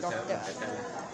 Doctor.